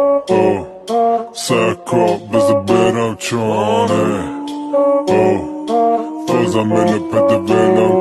Oh, säkert visibilità Oh, Fazza me le pette velan con